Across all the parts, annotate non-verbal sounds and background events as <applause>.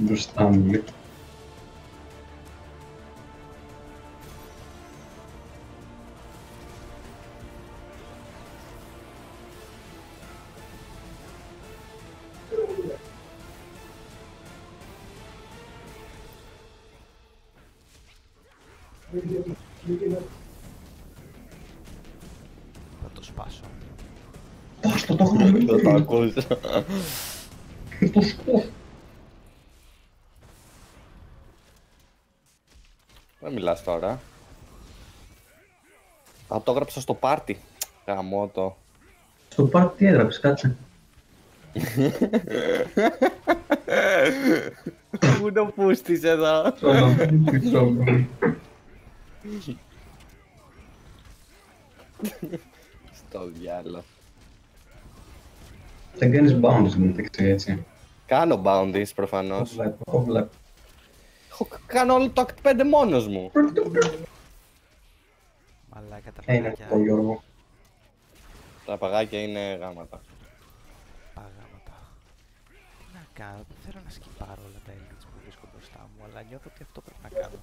μπροστά μου. λέει. Θα το σπάσω. Πώς το το έχω Δεν το πει. ακούς. Το σκέφτομαι. Δεν μιλάς τώρα. Α, το έγραψα στο πάρτι. Γαμώτο. Στο πάρτι τι έγραψες, κάτσε. Πού είναι ο πούστης εδώ. Τσόλο, τι τσόλο. Στο διάλο. Δεν κάνεις bounce στην μεταξύ, έτσι. Κάνω bounties Το προφανώς. βλέπω, το βλέπω. Έχω κάνω όλο το Act 5 μόνος μου. Μαλάκα τα Ε, είναι παγάκια. αυτό, Γιώργο. Τα παγάκια είναι γάματα. Παγάματα. Τι να κάνω, δεν θέλω να σκυπάρω όλα τα elites που βρίσκω μπροστά μου, αλλά νιώθω ότι αυτό πρέπει να κάνω.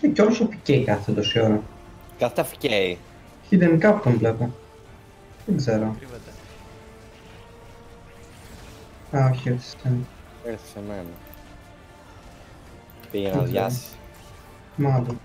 Και κι όλος ο PK κάθεται τόση ώρα. Κάθε φκέει. Hidden Cup τον βλέπω. Δεν ξέρω. Κρύβεται. Α, όχι, έτσι. ήταν. Έρθει σε μένα. Πήγε να Δεν διάσει. Μάλλον.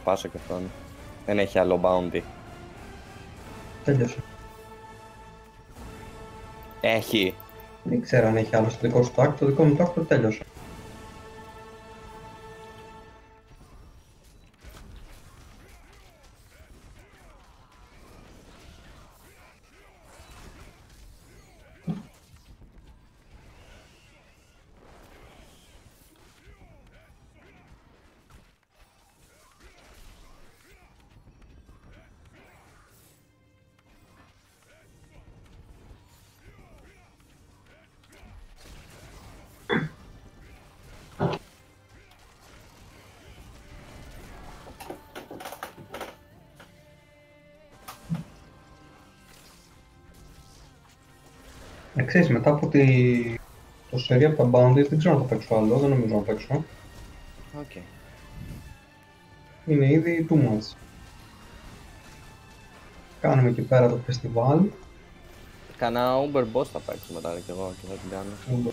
Σπάσω και αυτόν. Δεν έχει άλλο bounty. Τέλειωσε. Έχει. Δεν ξέρω αν έχει άλλο στο δικό σου το act. Το δικό μου το act το τέλειωσε. Ξέρεις, μετά από τη... το σερί από τα Bounties δεν ξέρω να το παίξω άλλο, δεν νομίζω να παίξω. Οκ. Είναι ήδη too much. Κάνουμε εκεί πέρα το φεστιβάλ. Κανένα Uber Boss θα παίξω μετά κι εγώ και θα την κάνω.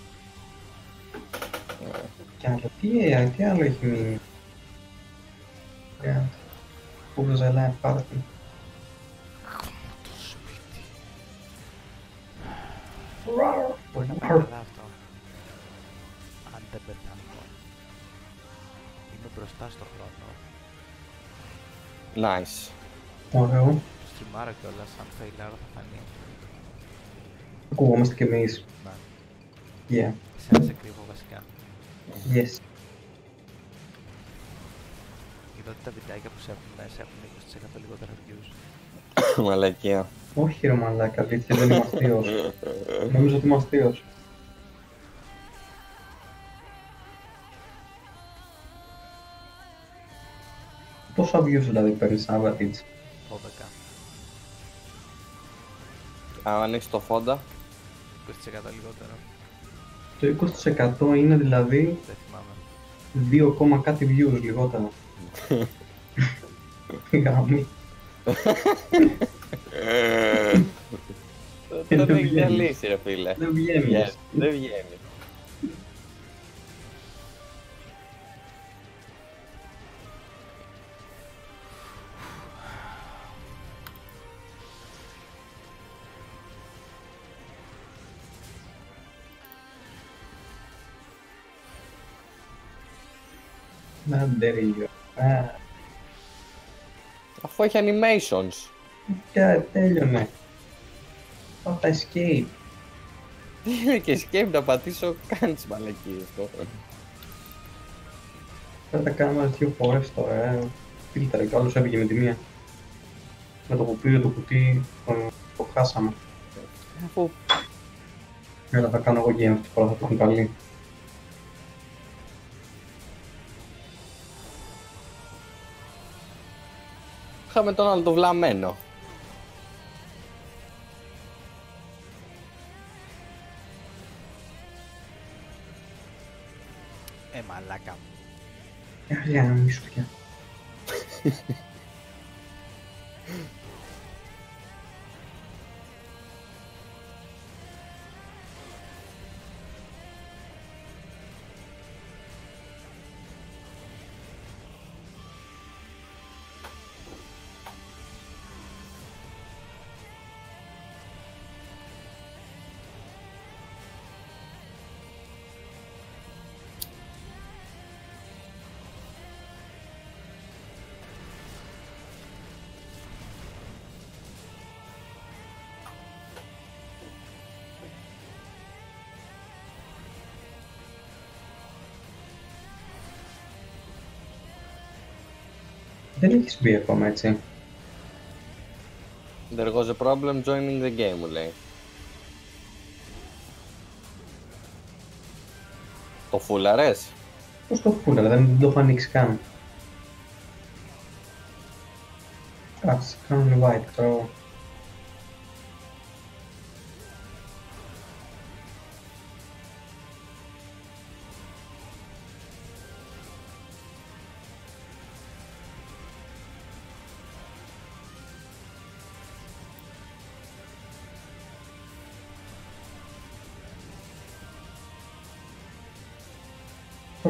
Και άλλο, τι, ε, τι άλλο έχει μείνει; Yeah. Πού ζελάει πάρτι. Rar. Μπορεί να πάει καλά αυτό. Αν δεν πεθάνω. Είμαι μπροστά στο χρόνο. Nice. Ωραίο. Στριμάρω κιόλας, αν φεϊλάρω θα φανεί. Ακούγόμαστε κι εμείς. Να, Yeah. εσένα σε κρύβω βασικά. Yes. Είδα ότι τα βιντεάκια που σε έχουν μέσα έχουν 20% λιγότερα views. <laughs> Μαλακία. Όχι ρε μαλάκα, αλήθεια δεν είμαι αστείος. Νομίζω ότι είμαι αστείος. Πόσα views δηλαδή παίρνεις average. 12. Αν ανοίξεις το φόντα, 20% λιγότερο. Το 20% είναι δηλαδή Δεν θυμάμαι. 2, ακόμα κάτι views λιγότερα. <laughs> Γραμμή. Δεν δεν έχει βγαίνει. διαλύσει ρε φίλε. Δεν βγαίνει. Βγαίνει, Αφού έχει animations. πια τέλειωνε. Πάω τα escape. Είναι και escape να πατήσω καν τις μαλακίες τώρα. Θα τα κάνουμε άλλες δύο φορές τώρα. Ε. Φίλτρα και άλλος έφυγε με τη μία. Με το που πήρε το κουτί το, το χάσαμε. Αφού Έλα θα κάνω εγώ game αυτή τη φορά, θα το έχουν καλή. Είχαμε τον άλλο το βλαμμένο. Ε, μαλάκα μου. Ε, για να μην <laughs> Δεν έχεις μπει ακόμα έτσι. There was a problem joining the game, μου λέει. Το φούλαρες. Πώς το φούλα, δεν, δεν το έχω ανοίξει καν. Κάτσε, κάνω invite, ξέρω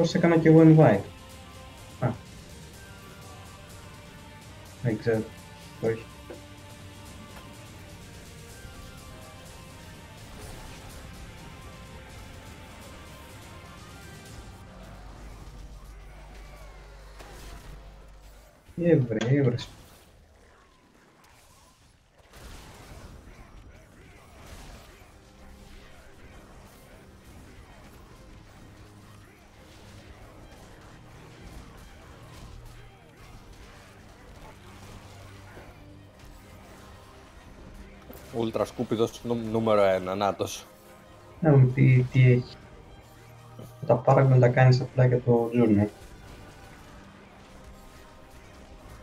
εγώ. Τώρα σε έκανα και εγώ invite. Α. Δεν ξέρω. Όχι. Έβρε, έβρε. Ούλτρα σκούπιδος νου- νούμερο 1, νάτος. Να δούμε τι, τι έχει. Τα Paragon τα κάνεις απλά για το journey.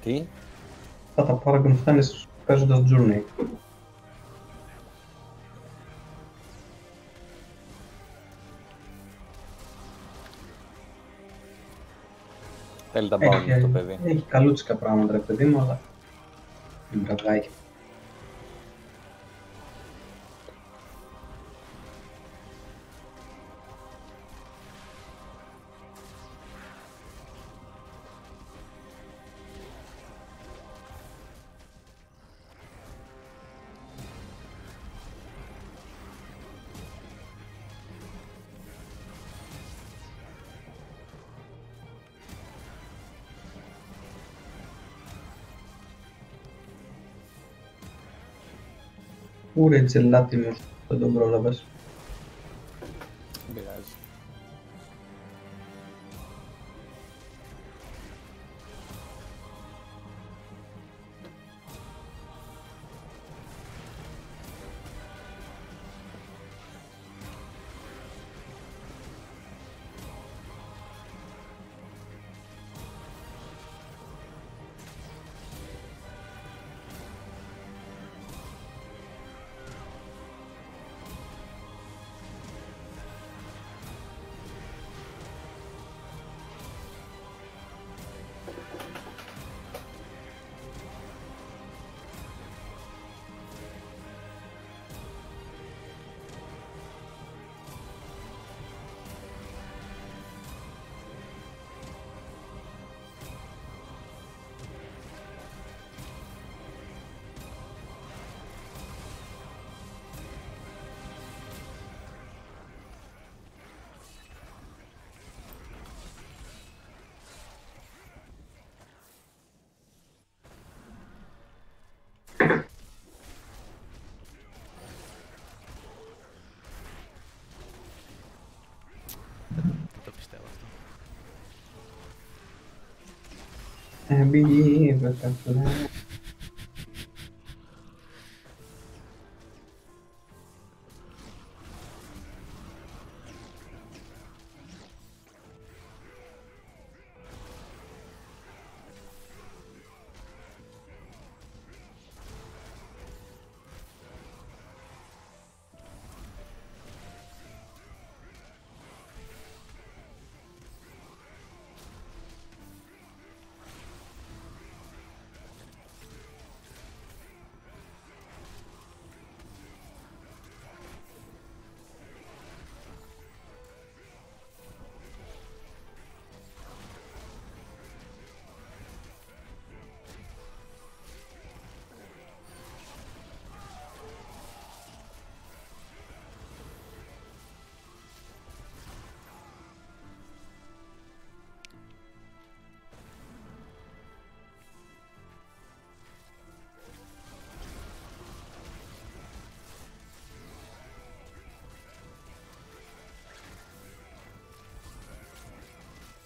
Τι; Αυτά τα Paragon φτάνεις παίζοντας journey. Θέλει τα bounty Έχει, το παιδί. έχει καλούτσικα πράγματα ρε παιδί μου, αλλά δεν τραβάει. Πού ρε τζελάτι μου, δεν अभी ये बता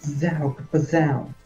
Zow, bazow.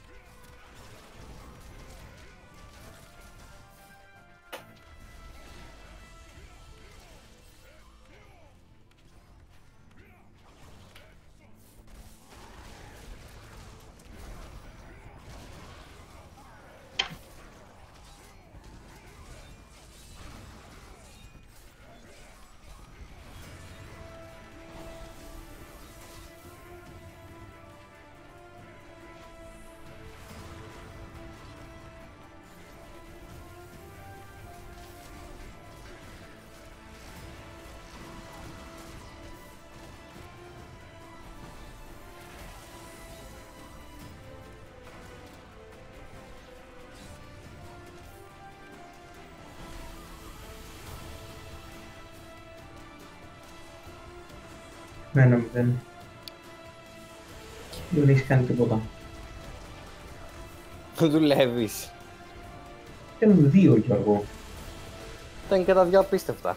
Με ένα μηδέν. Δεν έχεις κάνει τίποτα. Δουλεύεις. Κάνουμε δύο, Γιώργο. Ήταν και τα δυο απίστευτα.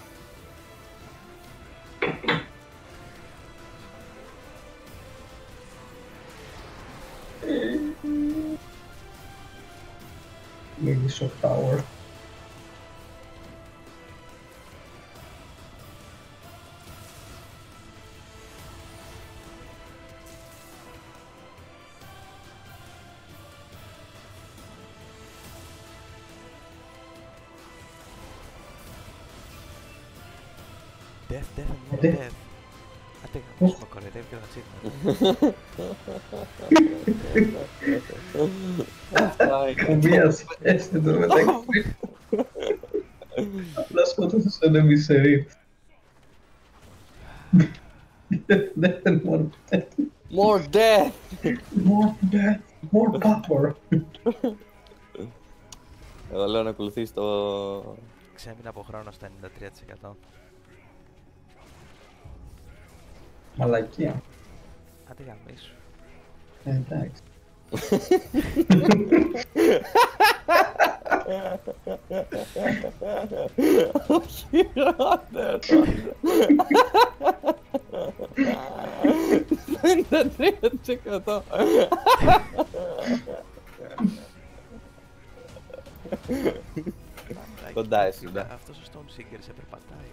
Καμία σχέση εδώ μεταξύ. Απλά σκότωσες ένα μισερί. Δεν είναι μόνο death. More death! More death. More power. Εγώ λέω να ακολουθείς το... Ξέμεινα από χρόνο στα 93%. Μαλακία. Άντε γαμίσου. Ε, εντάξει. Δεν 53%. Κοντά εσύ, ναι. Αυτός ο Stone Seeker σε περπατάει.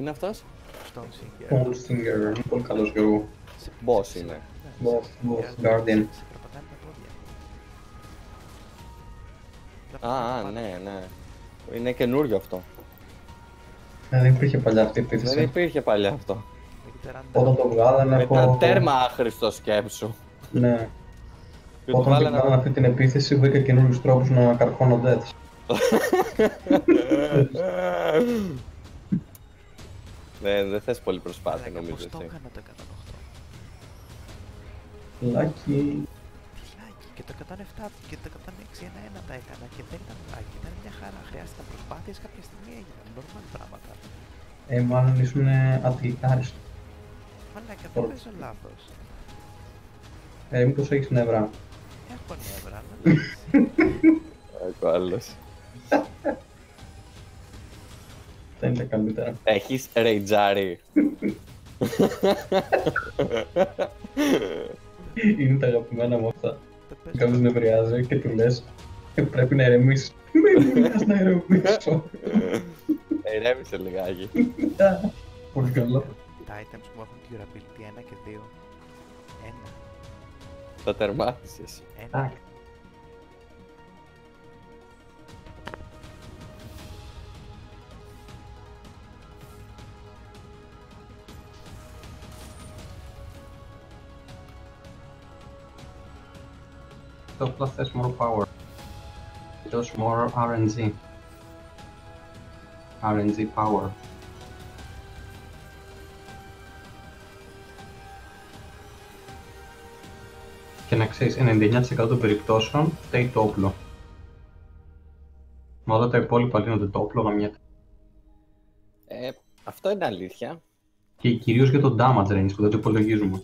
Τι είναι αυτός; Stone Seeker. Paul Singer. Είναι πολύ καλός Γιώργο. Σε- Boss σε- είναι. ναι, Boss, σε- boss, σε- guardian. Σε περπατάει με τα πόδια. Α, α, ναι, ναι. Είναι καινούριο αυτό. Ε, Δεν υπήρχε παλιά αυτή η Δεν επίθεση. υπήρχε παλιά αυτό. Όταν το βγάλανε Ήταν έχω... τέρμα άχρηστο σκέψου. Ναι. Και το Όταν την βάλανε κάνανε αυτή την επίθεση βρήκα καινούριους τρόπους να καρφώνω deaths. <laughs> <laughs> <laughs> Ναι, δεν θες πολύ προσπάθεια Αλλά νομίζω πώς το εσύ. έκανα το 108. Λάκι. Λάκι και το 107 και το 106 ένα-ένα τα έκανα και δεν ήταν λάκι, ήταν μια χαρά. Χρειάστηκαν προσπάθειες, κάποια στιγμή έγιναν normal πράγματα. Ε, μάλλον ήσουν ατυλικάριστο. Μαλάκα, δεν Ω. παίζω λάθος. Ε, μήπως έχεις νευρά. Έχω νεύρα, αλλά <laughs> εντάξει. Ο άλλος. <laughs> Δεν είναι καλύτερα. Έχεις ρεϊτζάρι. Είναι τα αγαπημένα μου αυτά. Δεν πες Κάποιος νευριάζει και του λες «Ε, πρέπει να ηρεμήσεις. Με μιλάς να ηρεμήσω. Ερέμησε λιγάκι. Α, Πολύ καλό. τα items που έχουν durability 1 και 2. 1. Τα τερμάτισες. 1. Εντάξει. Το plus has more power. It does more RNG. RNG power. Και να ξέρεις, 99% των περιπτώσεων φταίει το όπλο. Μα όταν τα υπόλοιπα λύνονται το όπλο γαμιέται. Ε, αυτό είναι αλήθεια. Και κυρίως για το damage range που δεν το υπολογίζουμε.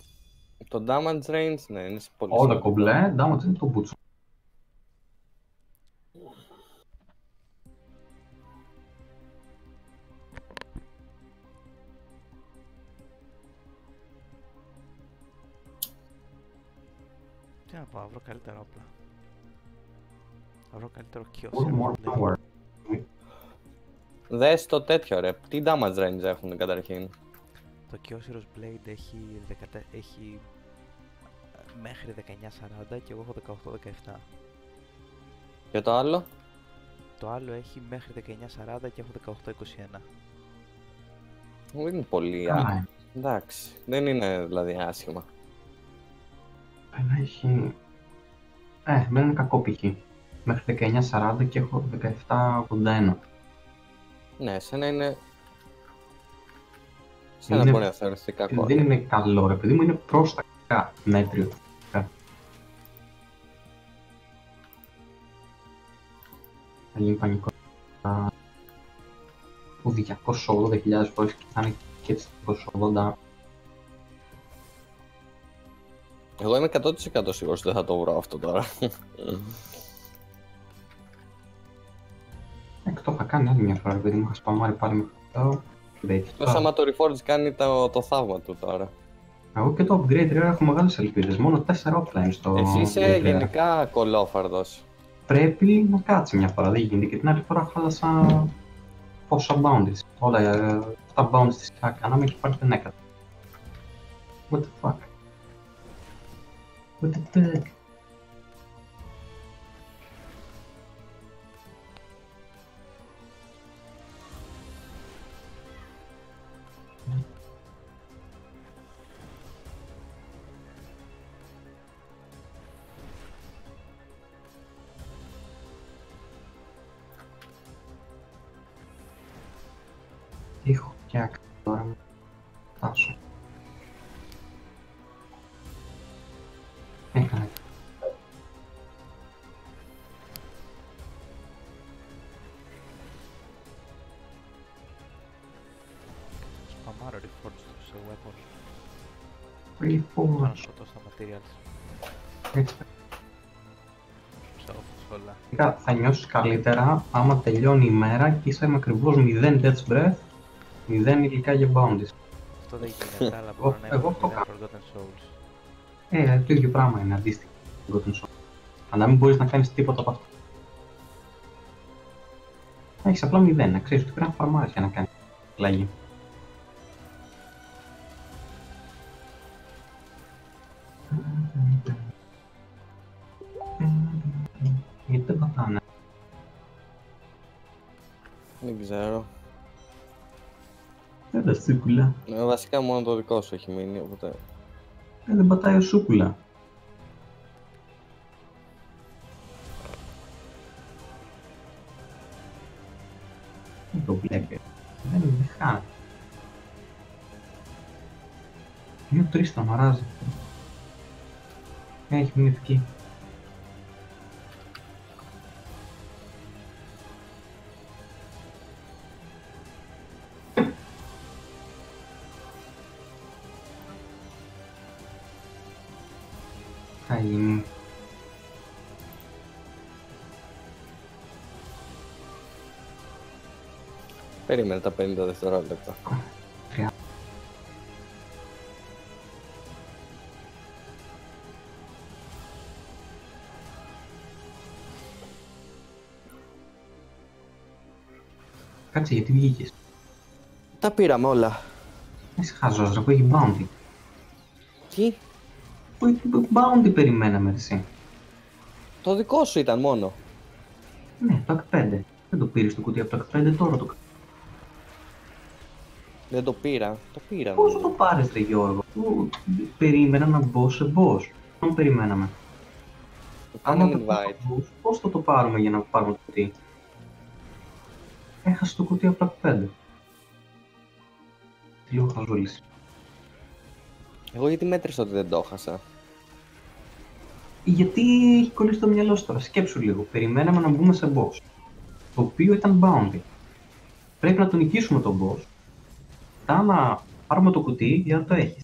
Το damage range, ναι, είναι σε πολύ Όλα σημαντικό. κομπλέ, damage είναι το μπούτσο. Τι να πω, να βρω καλύτερα όπλα. Να βρω καλύτερο More, kill. more power. Δες το τέτοιο ρε. Τι damage range έχουν καταρχήν; Το Kyocera's Blade έχει, 14 έχει ε, μέχρι 1940 και εγώ έχω 18-17. Και το άλλο; Το άλλο έχει μέχρι 1940 και έχω 18-21. Δεν είναι πολύ. Καλά, α, ε. Εντάξει. Δεν είναι δηλαδή άσχημα. Ένα έχει... Ε, δεν είναι κακό π.χ. Μέχρι 1940 και έχω 1781. Ναι, εσένα είναι. Σένα Είναι- μπορεί να θεωρηθεί κακό. Δεν είναι καλό ρε παιδί μου, είναι προς τα κακά μέτριο. Θα γίνει πανικό. Α, Που 280.000 φορές και θα είναι και έτσι 280. Εγώ είμαι 100% σίγουρος ότι δεν θα το βρω αυτό τώρα. Ε, το είχα κάνει άλλη μια φορά, ρε παιδί μου, είχα σπαμάρει πάλι με αυτό. Δεν έχει Τόσο άμα το Reforge κάνει το, το θαύμα του τώρα. Εγώ και το upgrade ρε, έχω μεγάλες ελπίδες, μόνο 4 όπλα είναι στο Εσύ είσαι upgrade, ρε. γενικά κολόφαρδος. Πρέπει να κάτσει μια φορά, δεν γίνεται και την άλλη φορά χάλασα πόσα bounties. Όλα ε, τα bounties της είχα κάναμε και πάλι δεν έκανα. What the fuck. What the fuck. Τι έχω φτιάξει τώρα με φτάσω. Έκανα. Σπαμάρω reforge σε weapons. Free Πάω να forge. σκοτώσω τα materials. Έτσι. Σε offs όλα. Κοίτα, Θα νιώσεις καλύτερα άμα τελειώνει η μέρα και είσαι με ακριβώς 0 death breath, 0 υλικά για bounties. Αυτό δεν γίνεται, <laughs> αλλά μπορώ να εγώ έχω αυτό 0 κάνω. Forgotten Souls. Ε, το ίδιο πράγμα είναι αντίστοιχο. με Golden Soul. Αλλά να μην μπορείς να κάνεις τίποτα από αυτό. Έχεις απλά 0, να ξέρεις ότι πρέπει να φαρμάρεις για να κάνεις αλλαγή. Σούκουλα. Ε, βασικά μόνο το δικό σου έχει μείνει, οπότε. Ε, δεν πατάει ο σούκουλα. Δεν το βλέπει. Δεν είναι χάνει. Είναι ο τρεις τα μαράζει. Έχει μείνει Περίμενε τα 50 δευτερόλεπτα. Κάτσε γιατί βγήκες; Τα πήραμε όλα. Είσαι χαζό, ρε, που έχει bounty. Τι; Που bounty περιμέναμε εσύ. Το δικό σου ήταν μόνο. Ναι, το 5. Δεν το πήρες το κουτί από το 5 τώρα το δεν το πήρα. Το πήρα. Πώς θα το πάρεις, ρε Γιώργο; Ου, Περίμενα να μπω σε boss. Δεν περιμέναμε; Κάνε Άμα το invite. boss, πώς θα το πάρουμε για να πάρουμε το κουτί; Έχασε το κουτί από το ACT 5. Τι λίγο χαζούλης. Εγώ γιατί μέτρησα ότι δεν το έχασα; Γιατί έχει κολλήσει το μυαλό σου τώρα; Σκέψου λίγο. Περιμέναμε να μπούμε σε boss. Το οποίο ήταν bounty. Πρέπει να το νικήσουμε τον boss. Μετά να πάρουμε το κουτί για να το έχεις.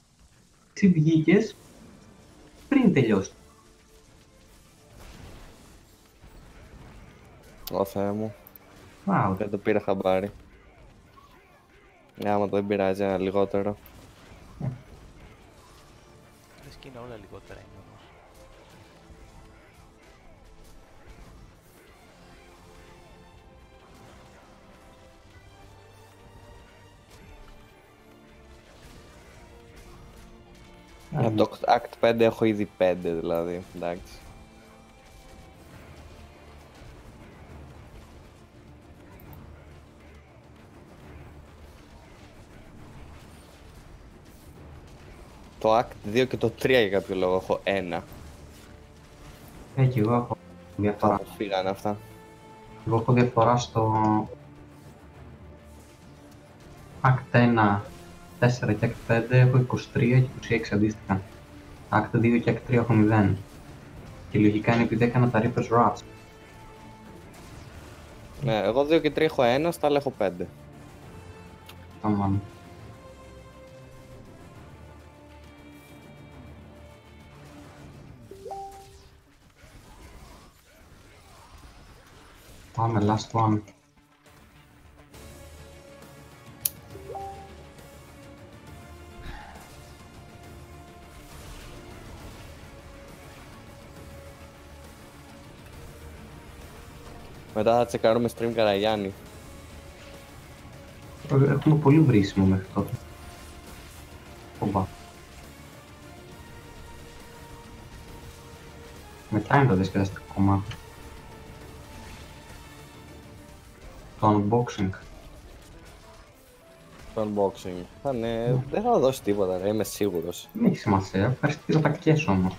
Εσύ βγήκες πριν τελειώσει. Ω Θεέ μου. Wow. Δεν το πήρα χαμπάρι. Άμα το δεν πειράζει ένα λιγότερο. Λες και είναι όλα λιγότερα Από το Act 5 έχω ήδη 5 δηλαδή. Εντάξει. Το Act 2 και το 3 για κάποιο λόγο έχω ένα. Ε, και εγώ έχω διαφορά. Θα φύγανε αυτά. Εγώ έχω διαφορά στο Act 1, 4 και Act 5 έχω 23 και 26 αντίστοιχα. Act 2 και Act 3 έχω 0. Και λογικά είναι επειδή έκανα τα Reaper's Wrath. Ναι, εγώ 2 και 3 έχω ένα, στα άλλα έχω 5. Το μόνο. Πάμε, last one. Μετά θα τσεκάρουμε stream Καραγιάννη. Έχουμε πολύ βρίσιμο μέχρι τότε. Φοβά. Μετά είναι το διασκεδαστικό κομμάτι. Το unboxing. Το unboxing. Θα είναι... Δεν θα δώσει τίποτα, ρε, είμαι σίγουρος. Δεν έχει σημασία, ευχαριστήσω τα cash όμως.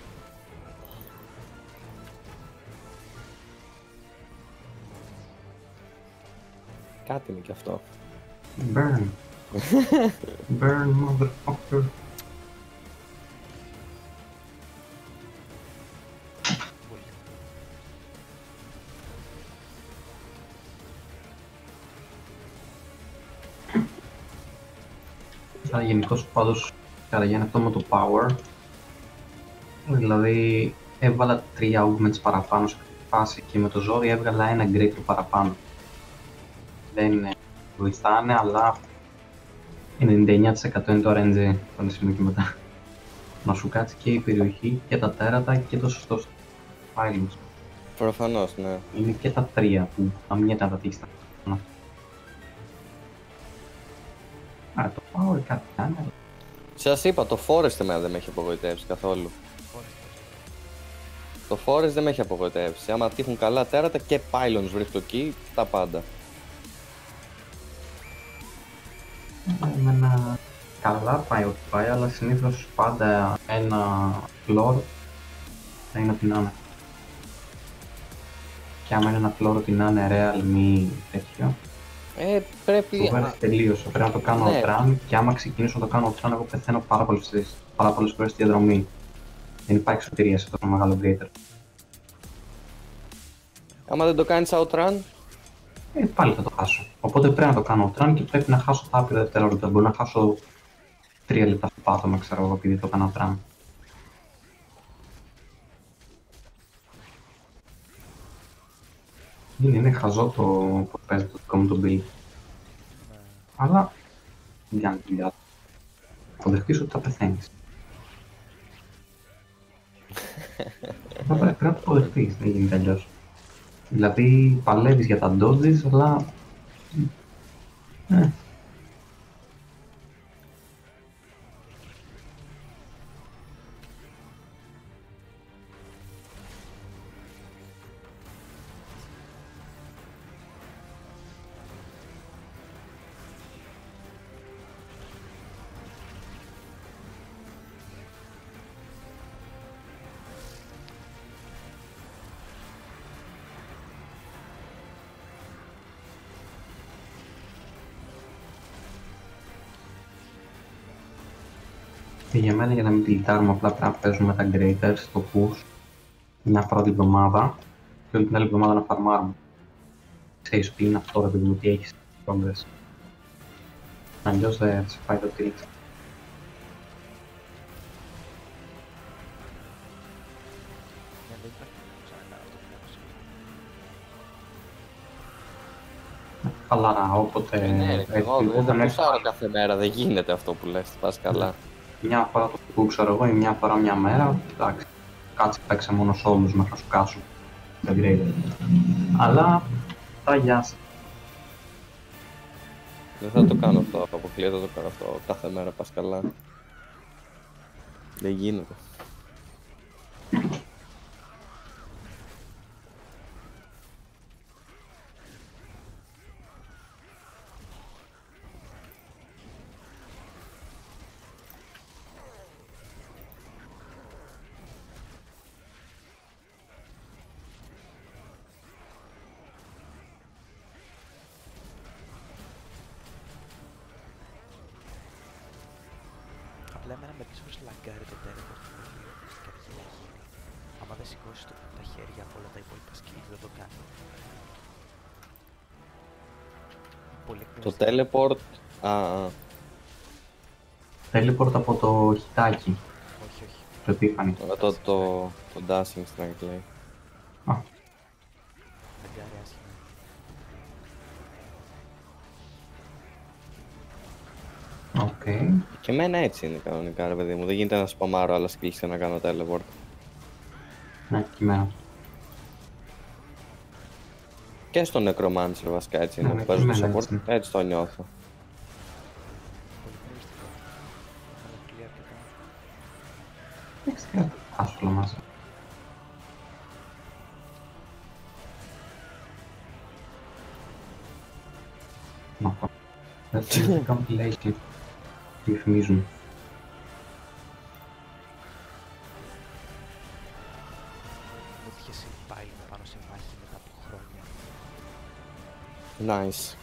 Κάτι είναι κι αυτό. Burn. <laughs> Burn, motherfucker. Σαν γενικώς πάντως Καραγιάννη αυτό με το power Δηλαδή έβαλα τρία augments παραπάνω σε αυτή τη φάση και με το ζόρι έβγαλα ένα greater παραπάνω. Δεν είναι βοηθάνε, αλλά 99% είναι το RNG από ένα σημείο και μετά. Να σου κάτσει και η περιοχή και τα τέρατα και το σωστό filing. Προφανώς, ναι. Είναι και τα τρία που να μην ήταν τα τύχη στα να. Άρα το power κάτι κάνει, αλλά Σας είπα, το Forest εμένα δεν με έχει απογοητεύσει καθόλου. Forest. Το Forest δεν με έχει απογοητεύσει. Άμα τύχουν καλά τέρατα και pylons βρίσκω εκεί, τα πάντα. Εμένα καλά πάει ό,τι πάει, αλλά συνήθως πάντα ένα floor θα είναι ό,τι να είναι. Και άμα είναι ένα floor ότι να είναι real μη τέτοιο, Ε, πρέπει... το βάζεις τελείωσε. Πρέπει να το κάνω Ναι. τραν και άμα ξεκινήσω να το κάνω τραν, εγώ πεθαίνω πάρα πολλές φορές, πάρα πολλές φορές στη διαδρομή. Δεν υπάρχει σωτηρία σε τόσο μεγάλο creator. Άμα δεν το κάνεις outrun, Ε, πάλι θα το χάσω. Οπότε πρέπει να το κάνω τραν και πρέπει να χάσω τα άπειρα δευτερόλεπτα. Μπορεί να χάσω τρία λεπτά στο πάτωμα, ξέρω εγώ, επειδή το έκανα τραν. Είναι, είναι χαζό το που παίζει το δικό μου το build. Αλλά δεν κάνει τη δουλειά του. Αποδεχτείς ότι θα πεθαίνεις. <laughs> Θα πρέπει πρέπει να το αποδεχτείς, δεν γίνεται αλλιώς. Δηλαδή παλεύεις για τα dodges, αλλά Ε, Και για μένα για να μην τυλτάρουμε απλά πρέπει να παίζουμε τα graders στο push μια πρώτη εβδομάδα και όλη την άλλη εβδομάδα να φαρμάρουμε. Ξέρεις ότι είναι αυτό ρε παιδί μου, τι έχεις progress. Αλλιώς δεν σε πάει το tilt. Ναι, δεν υπάρχει περίπτωση να κάνω αυτό που κάνω σήμερα. Χαλαρά, όποτε Ναι, ρε, και εγώ έτσι, δεν όταν το έχεις πουσάρω κάθε μέρα, δεν γίνεται αυτό που λες, πας καλά. Μια φορά το που ξέρω εγώ ή μια φορά μια μέρα, εντάξει, κάτσε παίξε μόνο όλους μέχρι να σου κάσουν τα grader. Αλλά, τα γεια σας. Δεν θα το κάνω αυτό, αποκλείεται να το κάνω αυτό κάθε μέρα, πας καλά. Δεν γίνεται. Πολύ Το εκνευριστικό. teleport... Α, α. Teleport από το χιτάκι, Όχι, όχι. το Epiphany. Τώρα το, το, το Dashing Strike λέει. Α, Λαγκάρει άσχημα. οκ. Και εμένα έτσι είναι κανονικά, ρε παιδί μου. Δεν γίνεται να σπαμάρω άλλα skills και να κάνω teleport. Ναι, και εμένα. Και στο Necromancer βασικά έτσι Ναι, είναι. ναι, που παίζω και το εμένα support, έτσι. έτσι το νιώθω. Πολύ εκνευριστικό. Θα με πλήρει αρκετά. Εντάξει, τι να χάσω όλα μαζί. Να πω. Δεν είναι compilation. Διαφημίζουν. Μου σημαίνει.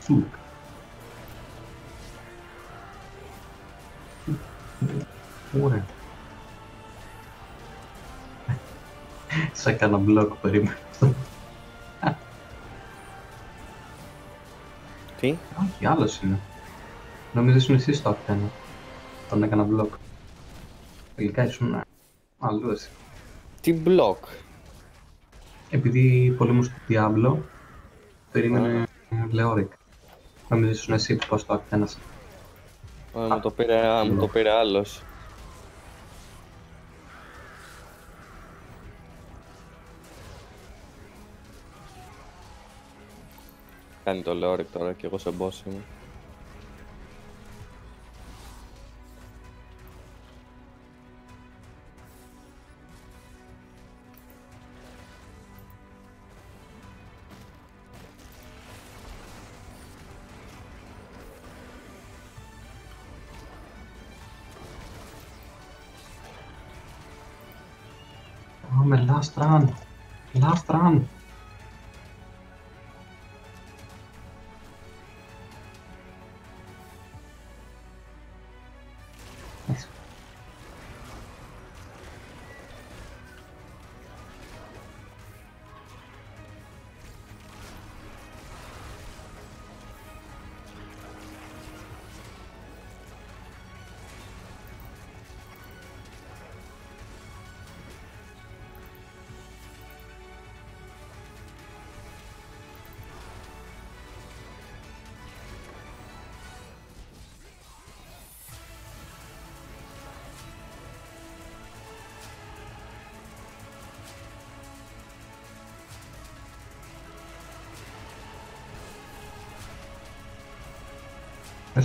Τσουκ. Ωραία. Σε έκανα μπλοκ περίμενα. Τι; Όχι, άλλος είναι. Νομίζω ήσουν εσύ στο Αθήνα. Τον έκανα μπλοκ. Τελικά ήσουν αλλού εσύ. Τι block. Επειδή πολύ μου στο Diablo, περίμενε Leoric. Νομίζω ήσουν εσύ που πας στο Αθήνας. Α, μου το πήρε, α, μου το πήρε άλλος. Κάνει το Leoric τώρα και εγώ σε boss είμαι. Πάμε, last run.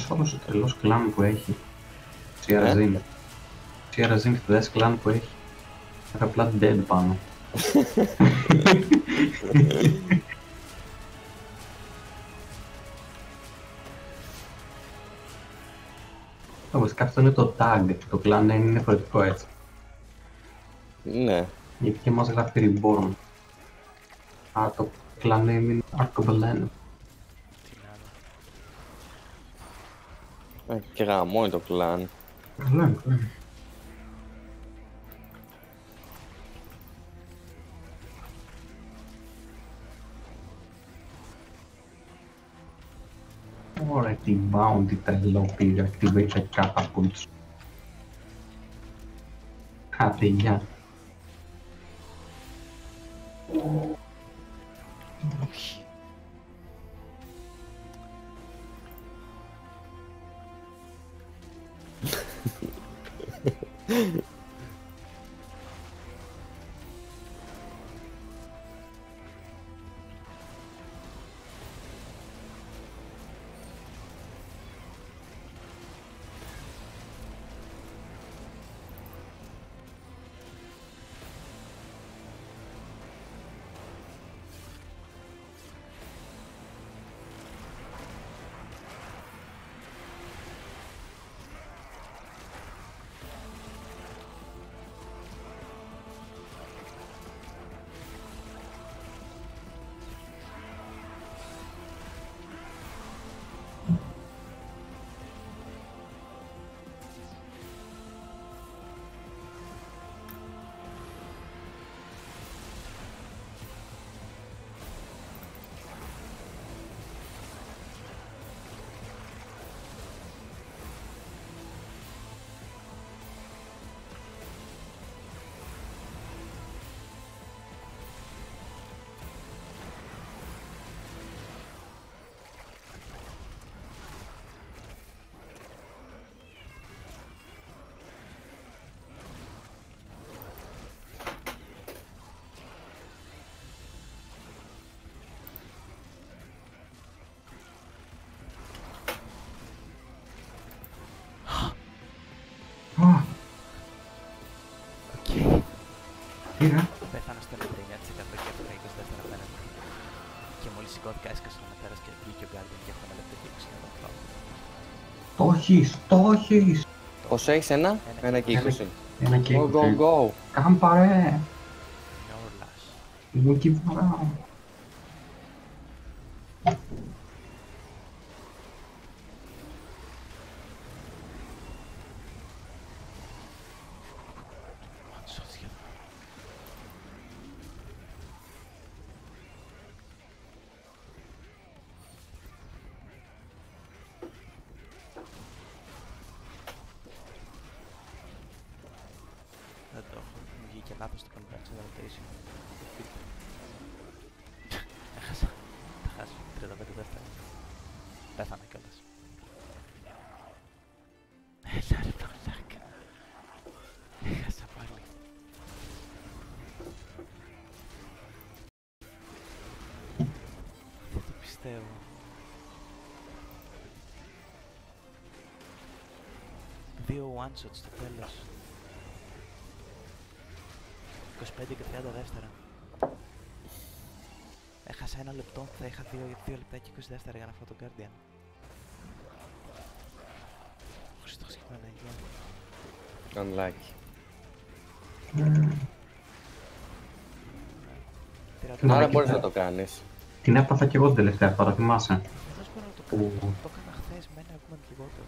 Πες όλος ο τρελός κλάν που έχει. Sierra Ε; Zim. Sierra Zim, το κλάν που έχει. Έχει απλά dead πάνω. Το βασικά αυτό είναι το tag. Το clan name είναι διαφορετικό έτσι. Ναι. Γιατί και μας γράφει Reborn. Α, το clan name είναι Arcobelen. Τι άλλο. Ε, και γαμό είναι το κλάν. Καλό είναι, καλό είναι. Ωραία, τι bounty τρελό πήρε, activate the catapults. Άντε, γεια. Πέθανα στο 99% και έφυγα 24 απέναντι. Και μόλις σηκώθηκα έσκασα ο μετέρας και βγήκε ο Guardian και έχω ένα λεπτό και 20 να το φάω. Το έχεις, το έχεις. Πόσο έχεις ένα; Ένα και Ένα. 20. Ένα και Go, go, go. Κάμπα ρε. Είναι Δύο one shots στο τέλος. 25 και 30 δεύτερα. Έχασα ένα λεπτό, θα είχα δύο, δύο λεπτά και 20 δεύτερα για να φάω τον Guardian. Χριστός και Παναγία. Unlucky. Πήρα Να, Άρα και μπορείς τα- να το κάνεις. Την έπαθα και εγώ την τελευταία φορά, θυμάσαι. Πώς μπορώ να το κάνω, Ου. το έκανα χθες με ένα argument λιγότερο.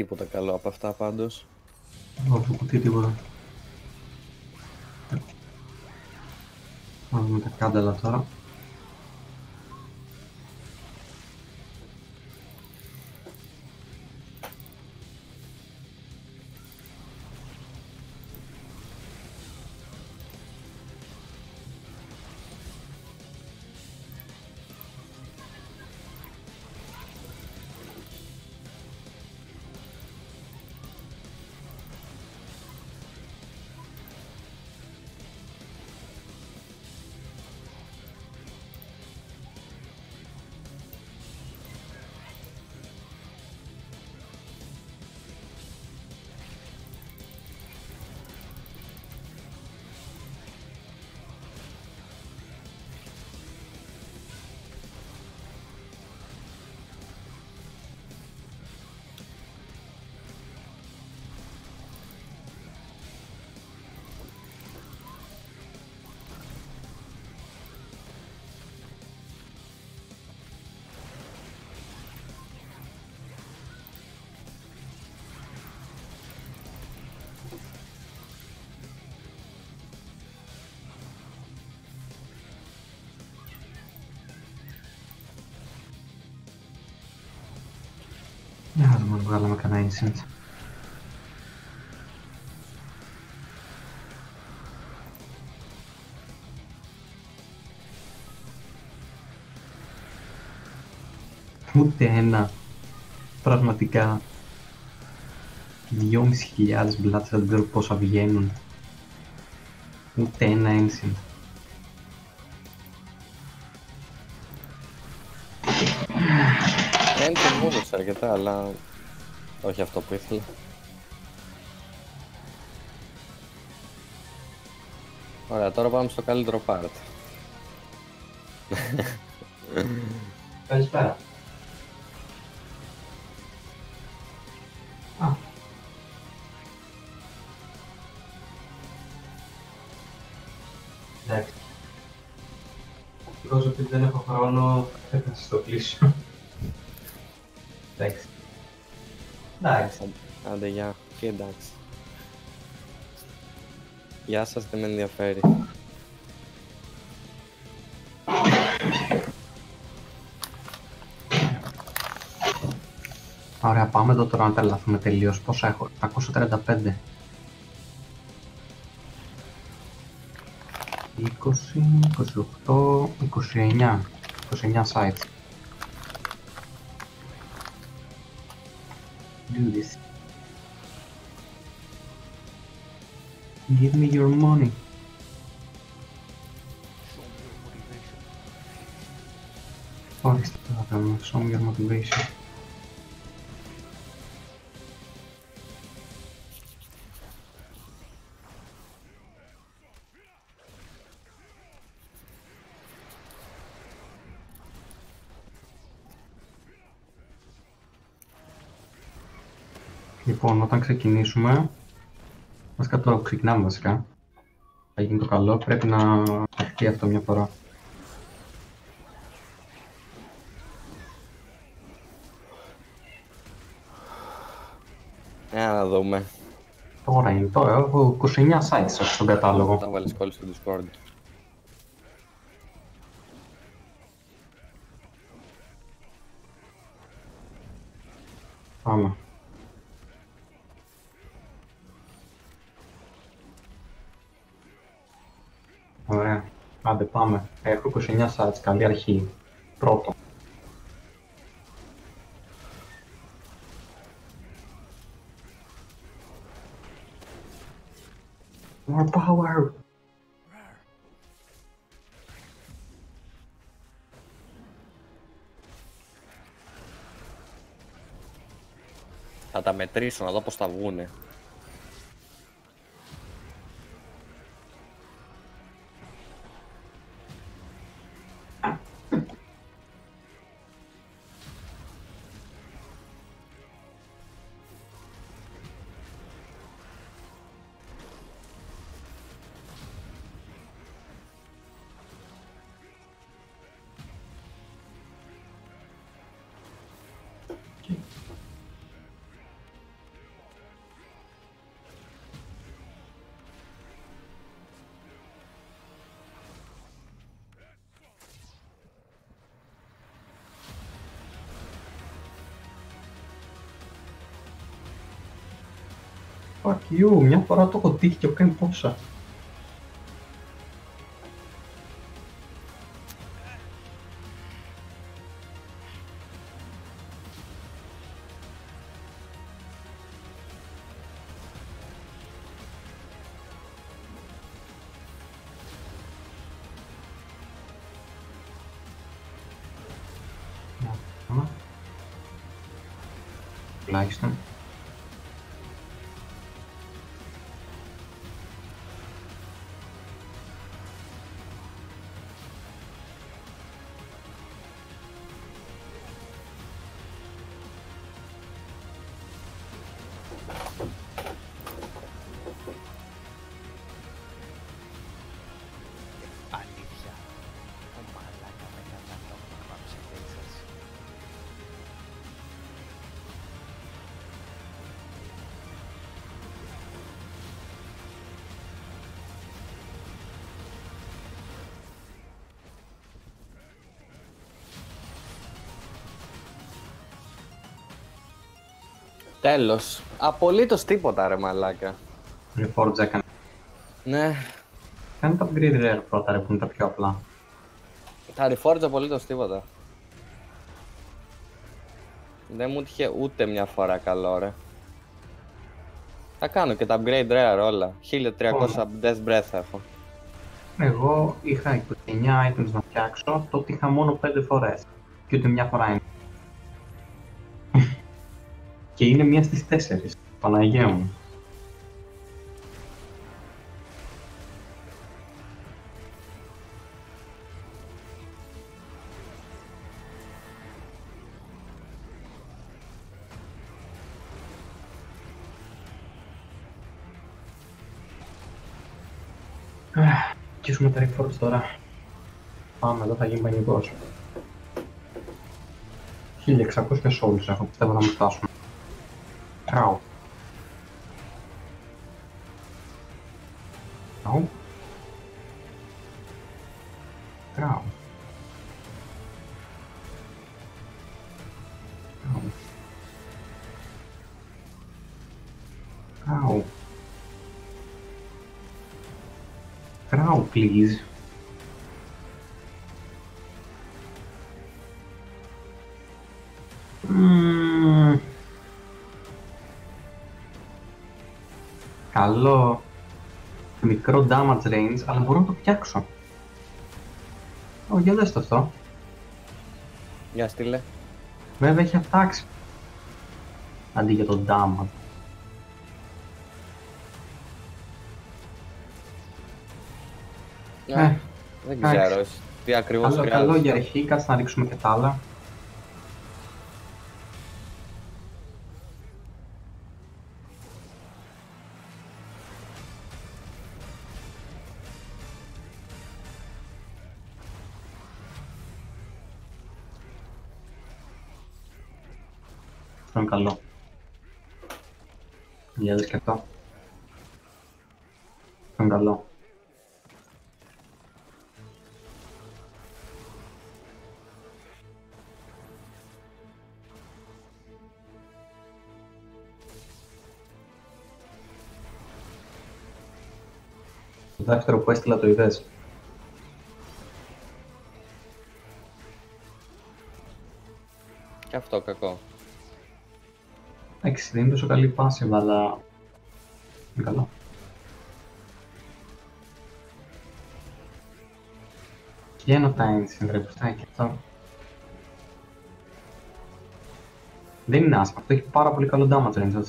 Τίποτα καλό από αυτά πάντως. Εγώ από το κουτί τίποτα. Να δούμε τα κάντελα τώρα. Να δούμε αν βγάλαμε κανένα instant. Ούτε ένα. Πραγματικά. 2.500 μπλάτς, δεν ξέρω πόσα βγαίνουν. Ούτε ένα instant. Αρκετά, αλλά όχι αυτό που ήθελα. Ωραία, τώρα πάμε στο καλύτερο part. Καλησπέρα. Α. Εντάξει. Ευτυχώς επειδή δεν έχω χρόνο, θα σας το κλείσω. Άντε, γεια. Και εντάξει. Γεια σας, δεν με ενδιαφέρει. Ωραία, πάμε εδώ τώρα να τρελαθούμε τελείως. Πόσα έχω, 335. 20, 28, 29. 29 sites. Give me your money. Show me your motivation. Ορίστε τι θα κάνουμε. Show me your motivation. Λοιπόν, όταν ξεκινήσουμε, βασικά τώρα που ξεκινάμε βασικά, θα γίνει το καλό, πρέπει να παιχτεί αυτό μια φορά. Για να δούμε. Τώρα είναι τώρα, έχω 29 sites στον κατάλογο. Θα βάλεις κόλλη στο Discord. Πάμε. Πάμε. Έχω 29 sites. Καλή αρχή. Πρώτο. More power! Θα τα μετρήσω να δω πώς θα βγουνε. Fuck you, μια φορά το έχω τύχει και έχω κάνει πόσα. Τέλος. Απολύτως τίποτα ρε μαλάκα. Reforge έκανε. Ναι. Κάνε τα upgrade rare πρώτα ρε που είναι τα πιο απλά. Τα Reforge απολύτως τίποτα. Δεν μου είχε ούτε μια φορά καλό ρε. Θα κάνω και τα upgrade rare όλα. 1300 death breath έχω. Εγώ είχα 29 items να φτιάξω, τότε είχα μόνο 5 φορές. Και ούτε μια φορά είναι. Και είναι μία στις 4. Παναγία μου. Και έχουμε τα reports τώρα. Πάμε, εδώ θα γίνει πανικός. 1600 souls έχω, πιστεύω να μου φτάσουν. tal. Tal. Tal. Tal. Tal, please. Καλό. Μικρό damage range, αλλά μπορώ να το φτιάξω. Ω, για δες το αυτό. Για στείλε. Βέβαια έχει αυτάξει. Αντί για το damage. Ε, Ε, δεν εντάξει. ξέρω εσύ, τι ακριβώς Καλό, χρειάζεται. καλό για αρχή, κάτσε να ρίξουμε και τα άλλα. Καλό. Για δες και αυτό. Αυτό είναι καλό. Το δεύτερο που έστειλα το είδες. Και αυτό κακό. Εντάξει, δεν είναι τόσο καλή passive, αλλά είναι καλό. Και ένα τα ancient ρε πιστάκι αυτό. Δεν είναι άσχημα, αυτό έχει πάρα πολύ καλό damage range.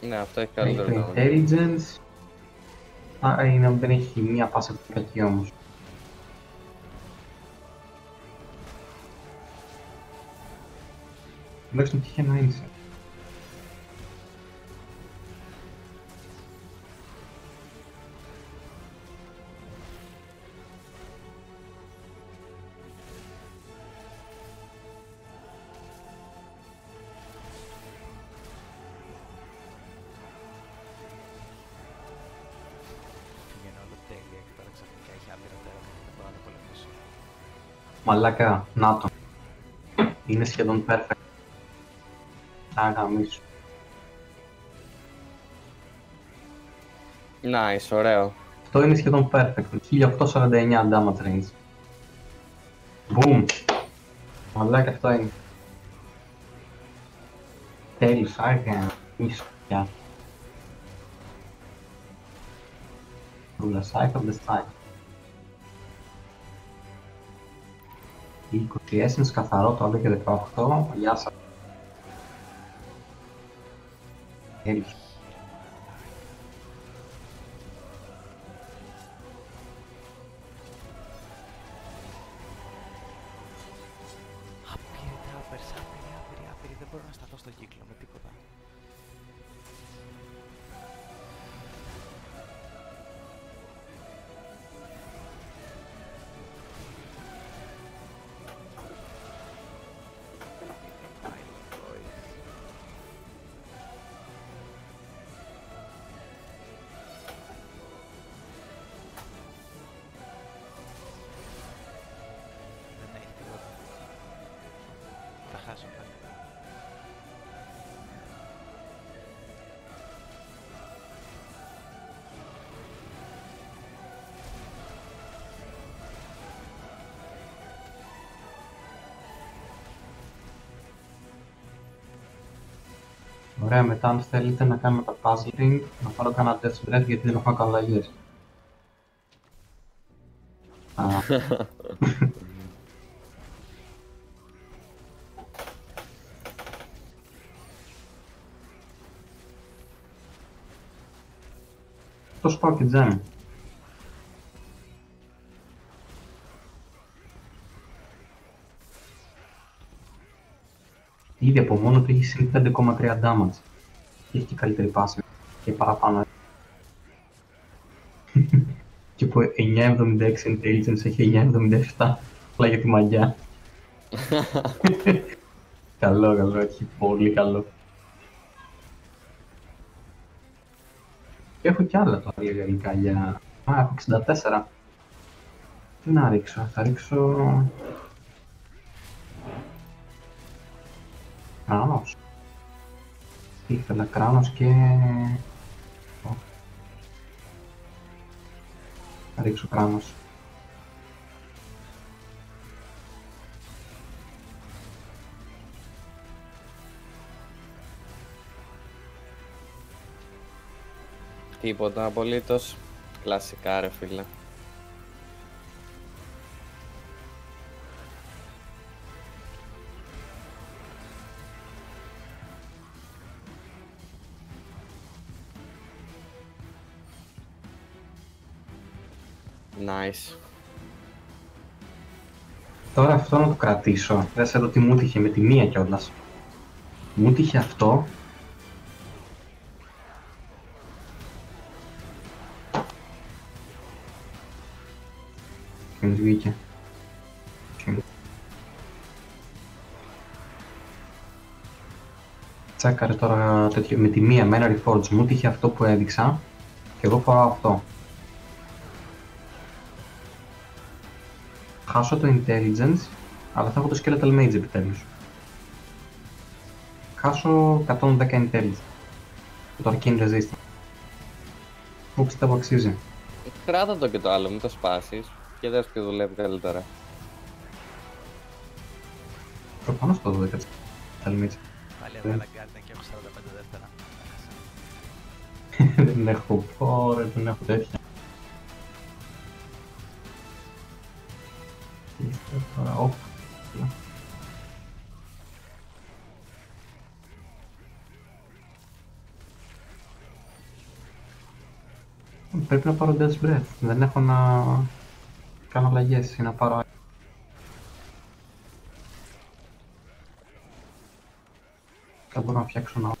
Ναι, αυτό έχει Έχει καλύτερο. το damage. intelligence. Α, είναι, δεν έχει μία passive κακή όμως. Μπορώ να το πολεμήσω. Μαλάκα, να το. Είναι σχεδόν perfect αγαμίσου. Nice, ωραίο. Αυτό είναι σχεδόν perfect. 1849 damage range. Boom. Μαλάκα αυτό είναι. Τέλος, άγια, μίσο πια. From the side of 20 essence καθαρό το άλλο και 18. Γεια σας. Τέλος. Ωραία, μετά αν θέλετε να κάνουμε τα puzzling, να πάρω κανένα death breath γιατί δεν έχω ακαλαγές. Α, <laughs> το σπάω και τζάμι. Ήδη από μόνο του έχει συν 5,3 damage. Και έχει και καλύτερη πάση. Και παραπάνω. <laughs> και από 9,76 intelligence έχει 9,77. Απλά για τη μαγιά. <laughs> καλό, καλό, έχει πολύ καλό. Και έχω κι άλλα τώρα για γαλλικά για... Α, έχω 64. Τι να ρίξω, θα ρίξω... Κράνος. Ήθελα κράνος και... Ω. Θα ρίξω κράνος. Τίποτα απολύτως. Κλασικά ρε φίλε. Nice. Τώρα αυτό να το κρατήσω. Δες εδώ τι μου τύχε με τη μία κιόλας. Μου τύχε αυτό. Ποιος βγήκε; Ποιος. Τσάκαρε τώρα τέτοιο, με τη μία με ένα reforge μου τύχε αυτό που έδειξα και εγώ πάω αυτό. Χάσω το intelligence, αλλά θα έχω το skeletal mage επιτέλους. Χάσω 110 intelligence. Το arcane resistance. Που πιστεύω αξίζει. Κράτα το και το άλλο, μην το σπάσεις. Και δες και δουλεύει καλύτερα. Προφανώς το 12 skeletal mage. Πάλι έβγαλα Guardian και έχω 45 δεύτερα. <laughs> δεν έχω πόρε, δεν έχω τέτοια. Πρέπει να πάρω Death Breath. Δεν έχω να κάνω αλλαγές ή να πάρω... Θα μπορώ να φτιάξω ένα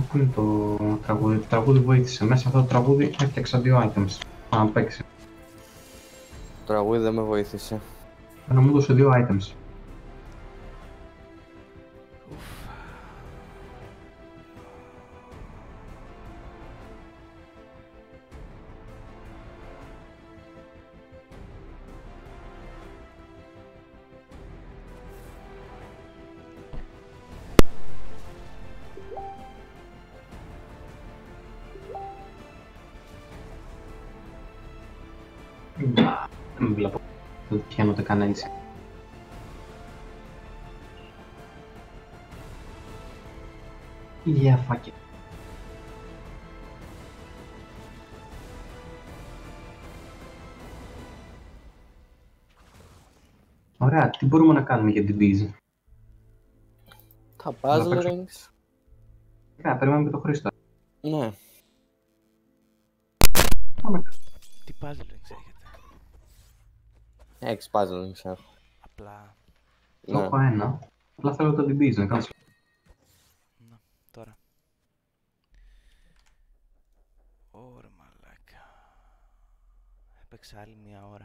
Πού είναι το τραγούδι. Το τραγούδι βοήθησε. Μέσα σε αυτό το τραγούδι έφτιαξα δύο items. Να παίξει. Το τραγούδι δεν με βοήθησε. Να μου έδωσε δύο items. Yeah, fuck it. Ωραία, τι μπορούμε να κάνουμε για την Biz. Τα Να puzzle παίξω. rings. Ωραία, περιμένουμε και το Χρήστο. Ναι. Πάμε. Τι puzzle rings έχετε. Έξι puzzle rings έχω. Απλά Εγώ Ναι. έχω ένα. Απλά θέλω το DBs να κάνω. να, τώρα. Ωραία μαλάκα.